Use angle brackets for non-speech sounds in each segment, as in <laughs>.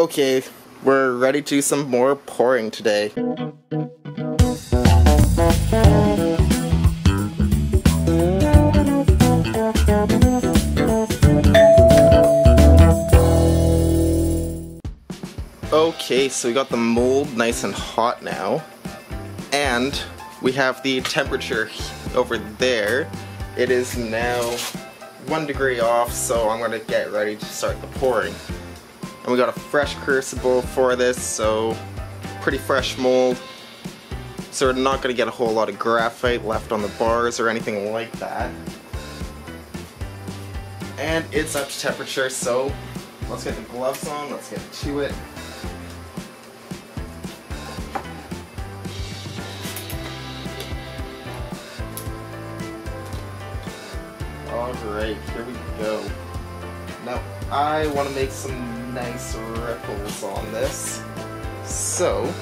Okay, we're ready to do some more pouring today. Okay, so we got the mold nice and hot now. And we have the temperature over there. It is now one degree off, so I'm gonna get ready to start the pouring. And we got a fresh crucible for this, so pretty fresh mold. So we're not gonna get a whole lot of graphite left on the bars or anything like that. And it's up to temperature, so let's get the gloves on, let's get to it. Alright, here we go. Now, I want to make some nice ripples on this. So,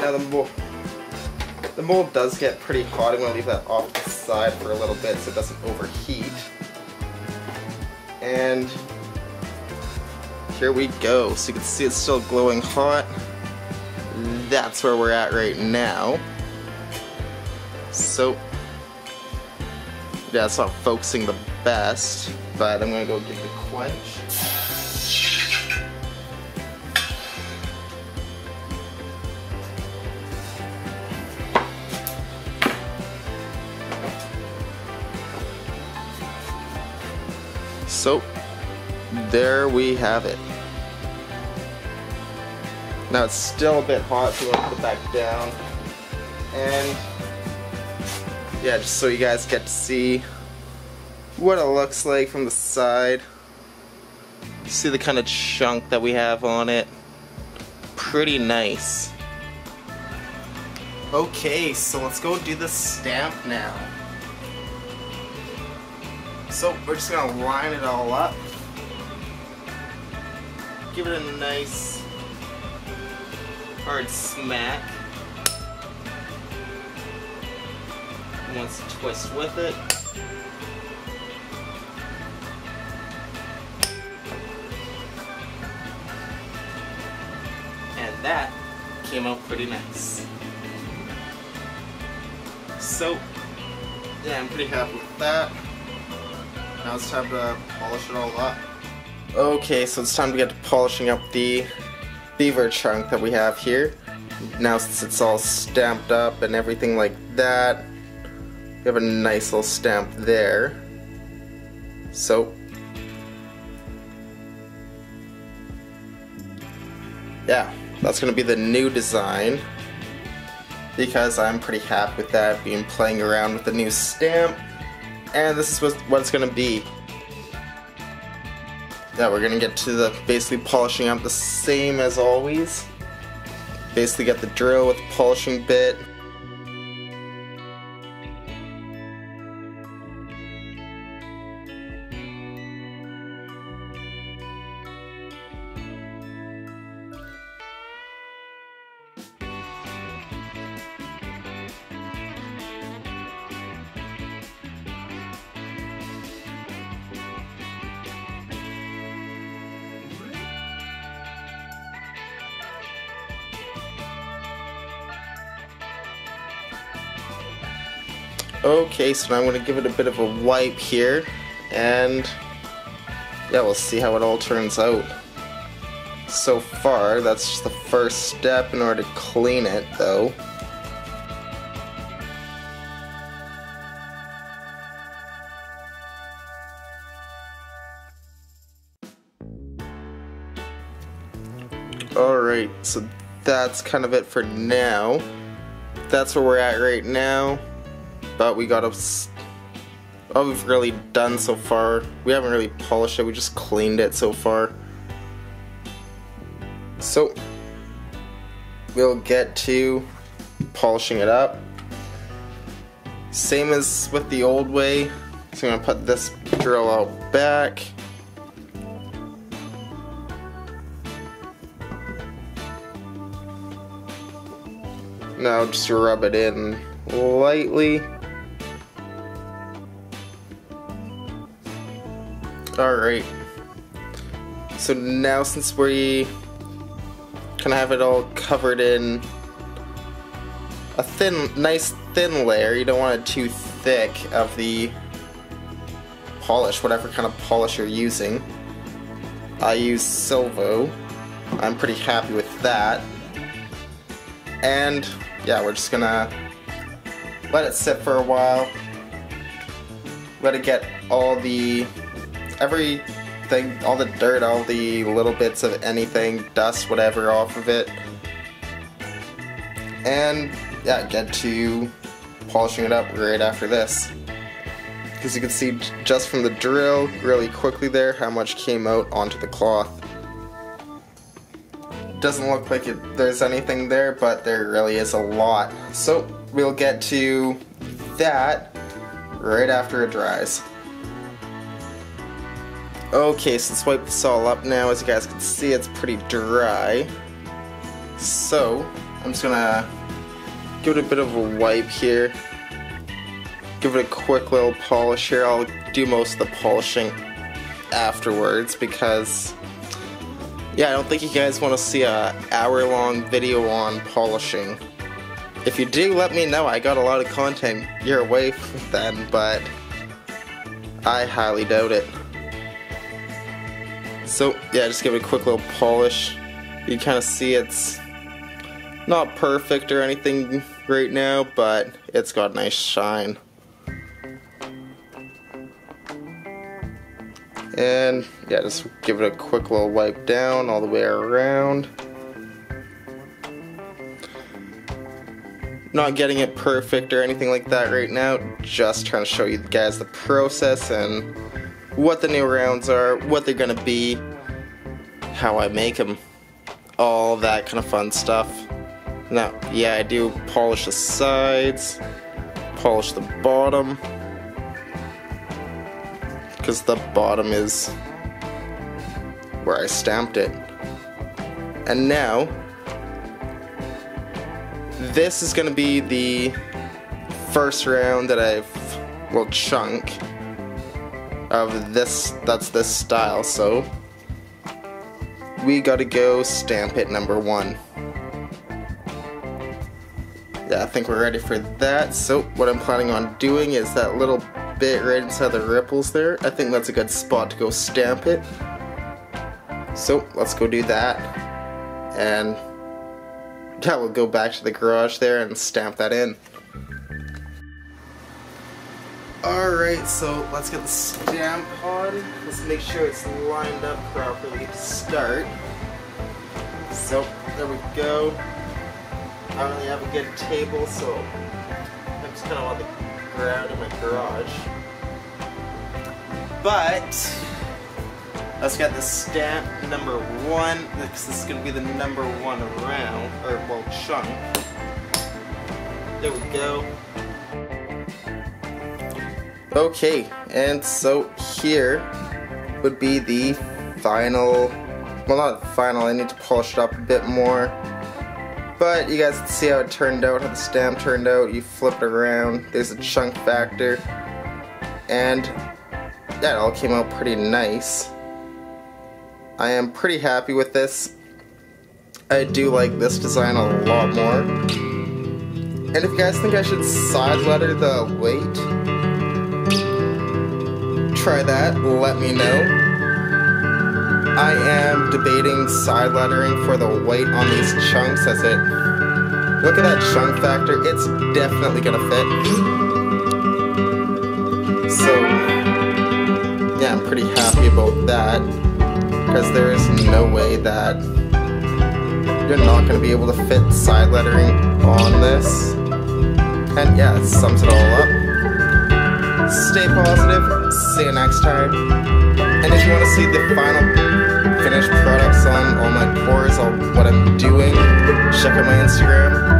Now the mold, the mold does get pretty hot. I'm going to leave that off the side for a little bit so it doesn't overheat. And here we go. So you can see it's still glowing hot. That's where we're at right now. So, yeah, it's not focusing the best, but I'm going to go it a quench. So, there we have it. Now it's still a bit hot, so gonna put back down. And yeah, just so you guys get to see what it looks like from the side. See the kind of chunk that we have on it. Pretty nice. Okay, so let's go do the stamp now. So we're just gonna line it all up. Give it a nice hard smack. Once twist with it. And that came out pretty nice. So, yeah, I'm pretty happy with that. Now it's time to polish it all up. Okay, so it's time to get to polishing up the beaver chunk that we have here. Now since it's all stamped up and everything like that, we have a nice little stamp there. So, yeah, that's going to be the new design because I'm pretty happy with that, being playing around with the new stamp and this is what it's gonna be. Yeah, we're gonna get to the basically polishing up the same as always. Basically get the drill with the polishing bit, Okay, so now I'm going to give it a bit of a wipe here, and yeah, we'll see how it all turns out. So far, that's just the first step in order to clean it, though. Alright, so that's kind of it for now. That's where we're at right now but we got a all we've really done so far we haven't really polished it we just cleaned it so far so we'll get to polishing it up Same as with the old way. So I'm gonna put this drill out back. Now just rub it in lightly. Alright. So now since we kind of have it all covered in a thin, nice thin layer, you don't want it too thick of the polish, whatever kind of polish you're using. I use Silvo. I'm pretty happy with that. And yeah, we're just gonna let it sit for a while. Let it get all the everything, all the dirt, all the little bits of anything, dust, whatever off of it. And yeah, get to polishing it up right after this. Because you can see just from the drill really quickly there how much came out onto the cloth. Doesn't look like it, there's anything there, but there really is a lot. So we'll get to that right after it dries. Okay, so let's wipe this all up now. As you guys can see, it's pretty dry. So, I'm just gonna give it a bit of a wipe here. Give it a quick little polish here. I'll do most of the polishing afterwards because yeah, I don't think you guys want to see a hour long video on polishing. If you do, let me know. I got a lot of content your way <laughs> then, but I highly doubt it. So yeah, just give it a quick little polish. You kind of see it's not perfect or anything right now, but it's got a nice shine. And yeah, just give it a quick little wipe down all the way around. Not getting it perfect or anything like that right now, just trying to show you guys the process and what the new rounds are, what they're gonna be, how I make them, all that kind of fun stuff. Now, yeah, I do polish the sides, polish the bottom, because the bottom is where I stamped it. And now, this is going to be the first round that I've, well, chunk of this, that's this style, so we gotta go stamp it number one. Yeah, I think we're ready for that. So what I'm planning on doing is that little bit right inside the ripples there. I think that's a good spot to go stamp it. So let's go do that. And <laughs> yeah, we'll go back to the garage there and stamp that in. Alright, so let's get the stamp on. Let's make sure it's lined up properly to start. So, there we go. I don't really have a good table, so I'm just kind of on the ground in my garage. But, let's get the stamp number one, because this is going to be the number one round, or well, chunk. There we go. Okay, and so here would be the final, well not final, I need to polish it up a bit more. But you guys can see how it turned out, how the stamp turned out. You flip it around, there's a chunk factor. And that all came out pretty nice. I am pretty happy with this. I do like this design a lot more. And if you guys think I should side letter the weight, try that, let me know. I am debating side lettering for the weight on these chunks as it... Look at that chunk factor, it's definitely gonna fit. So, yeah, I'm pretty happy about that. Because there is no way that you're not gonna be able to fit side lettering on this. And yeah, it sums it all up stay positive, see you next time. And if you want to see the final finished products on all my pours, all what I'm doing, check out my Instagram.